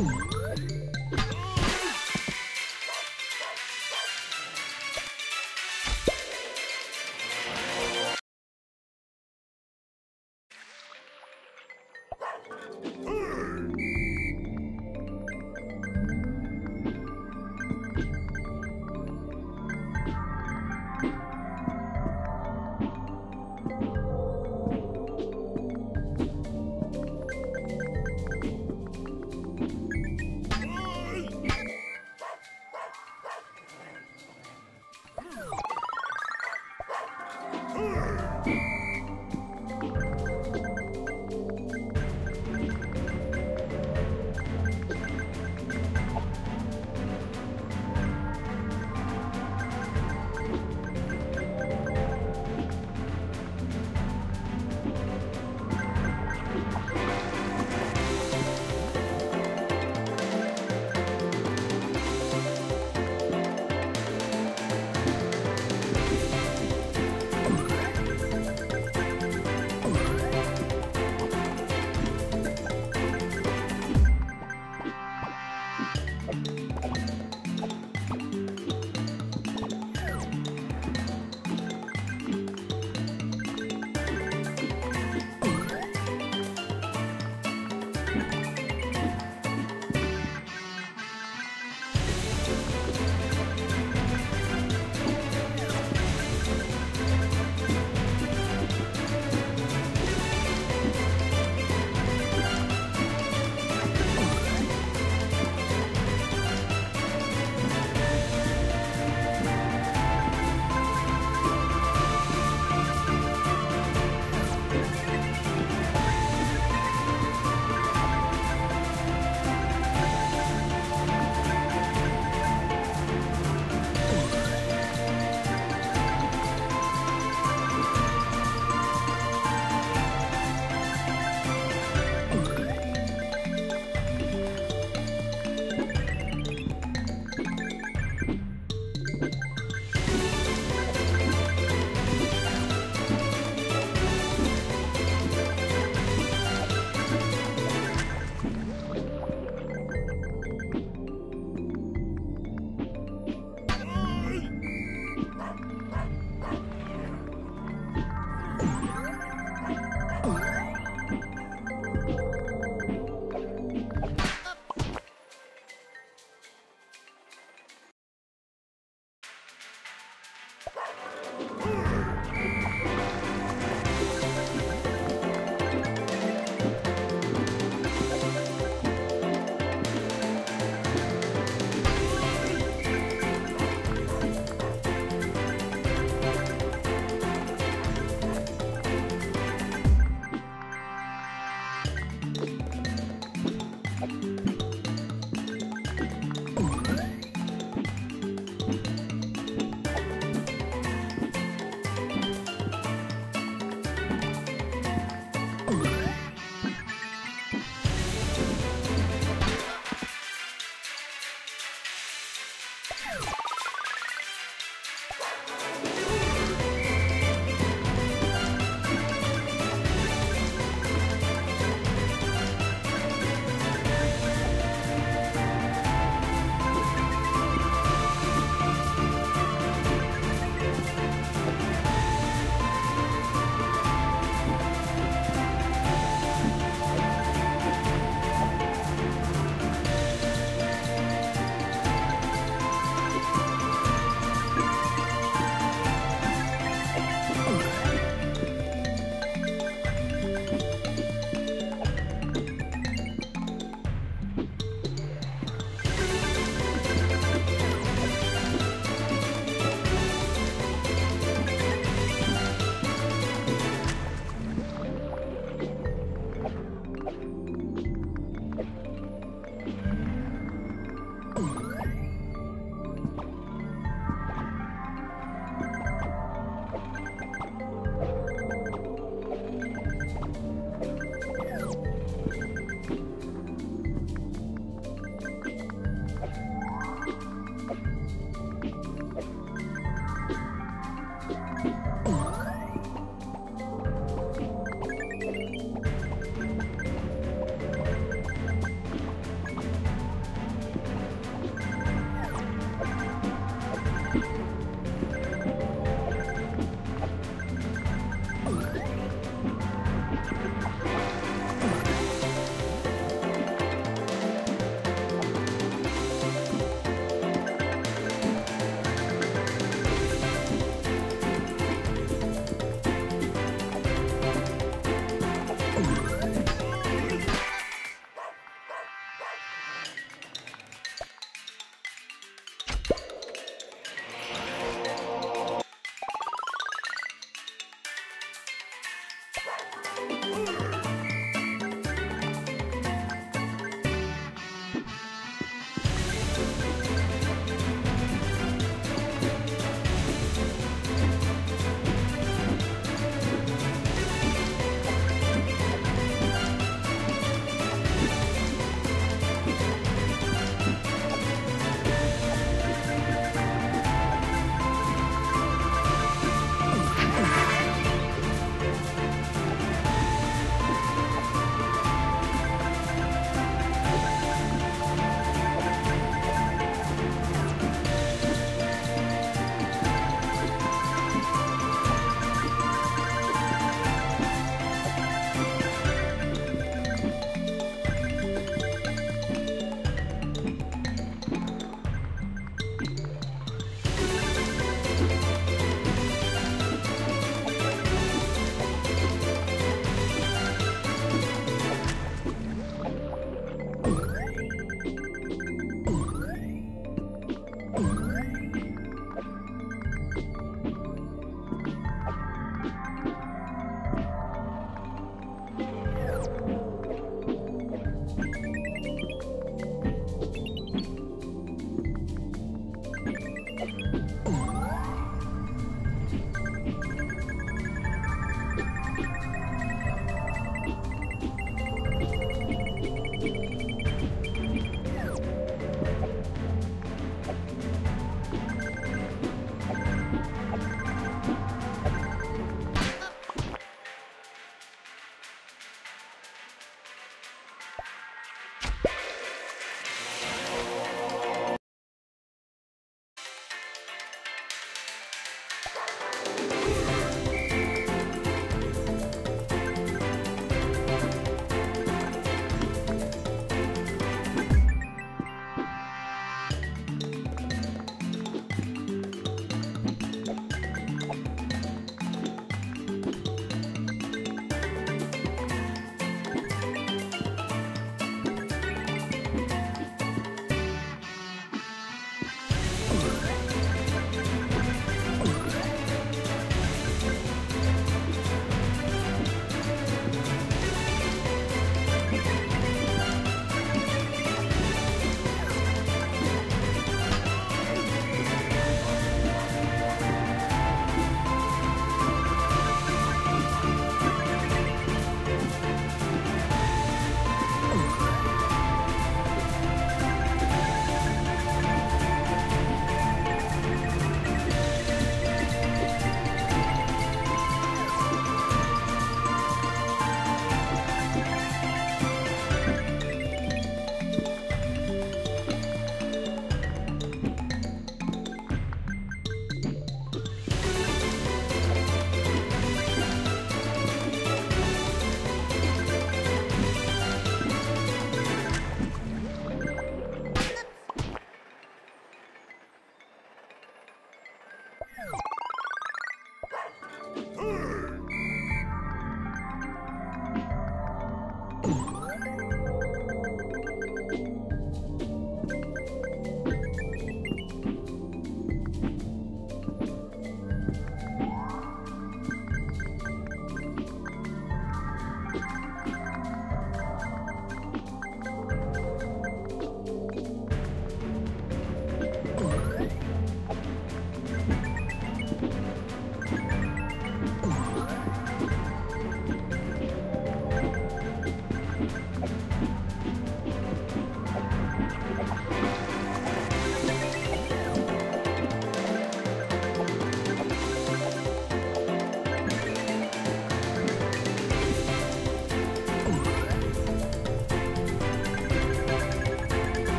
Ooh.